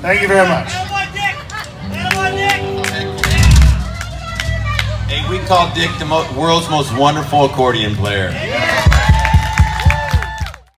Thank you very much. Hey, we call Dick the mo world's most wonderful accordion player.